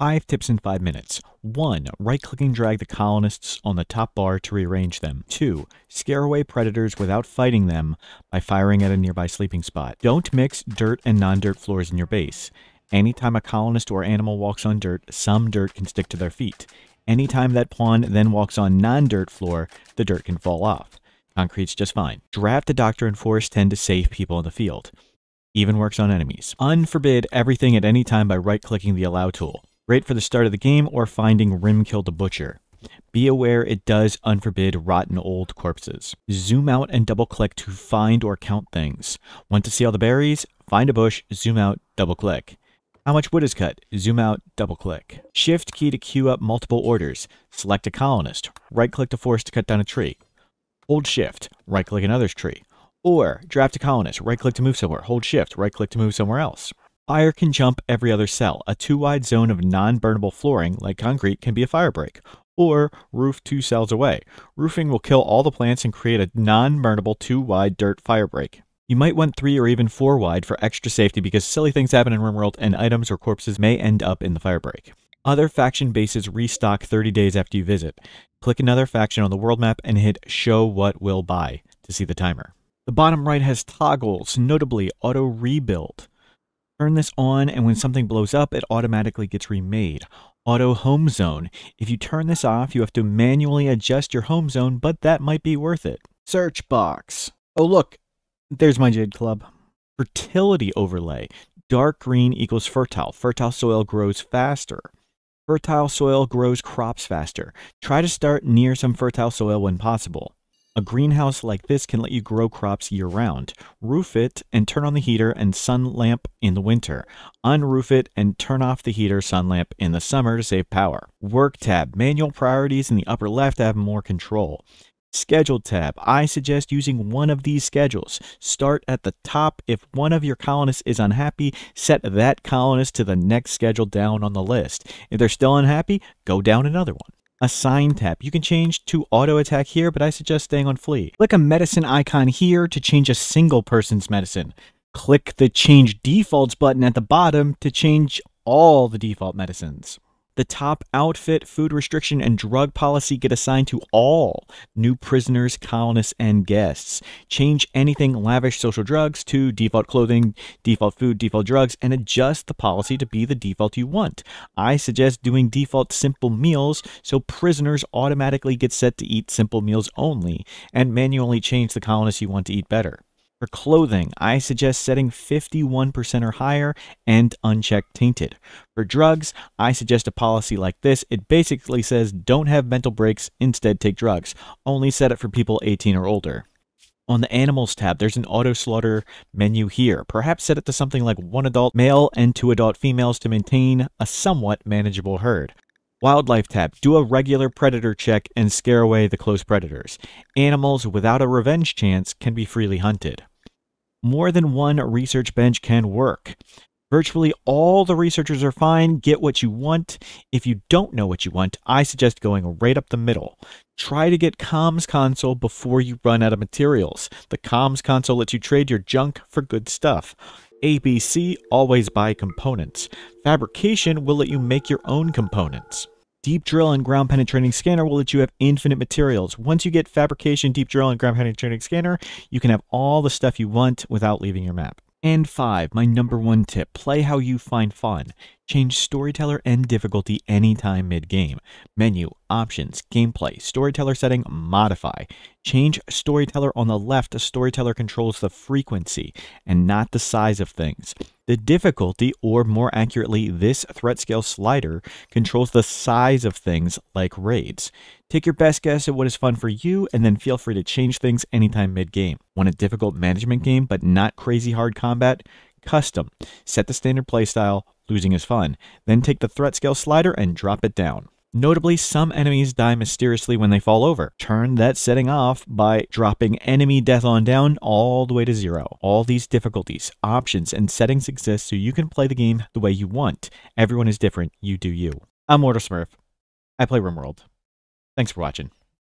Five tips in five minutes. 1. Right click and drag the colonists on the top bar to rearrange them. 2. Scare away predators without fighting them by firing at a nearby sleeping spot. Don't mix dirt and non dirt floors in your base. Anytime a colonist or animal walks on dirt, some dirt can stick to their feet. Anytime that pawn then walks on non dirt floor, the dirt can fall off. Concrete's just fine. Draft the Doctor and force tend to save people in the field. Even works on enemies. Unforbid everything at any time by right clicking the Allow tool. Great for the start of the game or finding Rimkill the Butcher. Be aware it does unforbid rotten old corpses. Zoom out and double click to find or count things. Want to see all the berries? Find a bush, zoom out, double click. How much wood is cut? Zoom out, double click. Shift key to queue up multiple orders. Select a colonist. Right click to force to cut down a tree. Hold shift, right click another's tree. Or draft a colonist, right click to move somewhere. Hold shift, right click to move somewhere else. Fire can jump every other cell. A two wide zone of non burnable flooring, like concrete, can be a fire break. Or roof two cells away. Roofing will kill all the plants and create a non burnable two wide dirt fire break. You might want three or even four wide for extra safety because silly things happen in RimWorld and items or corpses may end up in the fire break. Other faction bases restock 30 days after you visit. Click another faction on the world map and hit Show What Will Buy to see the timer. The bottom right has toggles, notably Auto Rebuild. Turn this on, and when something blows up, it automatically gets remade. Auto Home Zone. If you turn this off, you have to manually adjust your home zone, but that might be worth it. Search box. Oh, look, there's my Jade Club. Fertility overlay. Dark green equals fertile. Fertile soil grows faster. Fertile soil grows crops faster. Try to start near some fertile soil when possible. A greenhouse like this can let you grow crops year round. Roof it and turn on the heater and sun lamp in the winter. Unroof it and turn off the heater sun lamp in the summer to save power. Work tab. Manual priorities in the upper left have more control. Schedule tab. I suggest using one of these schedules. Start at the top. If one of your colonists is unhappy, set that colonist to the next schedule down on the list. If they're still unhappy, go down another one. Assign tab. You can change to auto attack here, but I suggest staying on flee. Click a medicine icon here to change a single person's medicine. Click the change defaults button at the bottom to change all the default medicines. The top outfit, food restriction, and drug policy get assigned to all new prisoners, colonists, and guests. Change anything lavish social drugs to default clothing, default food, default drugs, and adjust the policy to be the default you want. I suggest doing default simple meals so prisoners automatically get set to eat simple meals only, and manually change the colonists you want to eat better. For clothing, I suggest setting 51% or higher and unchecked tainted. For drugs, I suggest a policy like this. It basically says don't have mental breaks, instead take drugs. Only set it for people 18 or older. On the Animals tab, there's an auto slaughter menu here. Perhaps set it to something like one adult male and two adult females to maintain a somewhat manageable herd. Wildlife tab, do a regular predator check and scare away the close predators. Animals without a revenge chance can be freely hunted more than one research bench can work. Virtually all the researchers are fine. Get what you want. If you don't know what you want, I suggest going right up the middle. Try to get Comms Console before you run out of materials. The Comms Console lets you trade your junk for good stuff. ABC, always buy components. Fabrication will let you make your own components. Deep Drill and Ground Penetrating Scanner will let you have infinite materials. Once you get Fabrication, Deep Drill, and Ground Penetrating Scanner, you can have all the stuff you want without leaving your map. And five, my number one tip play how you find fun. Change storyteller and difficulty anytime mid game. Menu, options, gameplay, storyteller setting, modify. Change storyteller on the left. A storyteller controls the frequency and not the size of things. The difficulty, or more accurately, this threat scale slider, controls the size of things like raids. Take your best guess at what is fun for you, and then feel free to change things anytime mid game. Want a difficult management game but not crazy hard combat? Custom. Set the standard playstyle, losing is fun. Then take the threat scale slider and drop it down. Notably, some enemies die mysteriously when they fall over. Turn that setting off by dropping enemy death on down all the way to zero. All these difficulties, options, and settings exist so you can play the game the way you want. Everyone is different, you do you. I'm Mortal Smurph. I play RimWorld. Thanks for watching.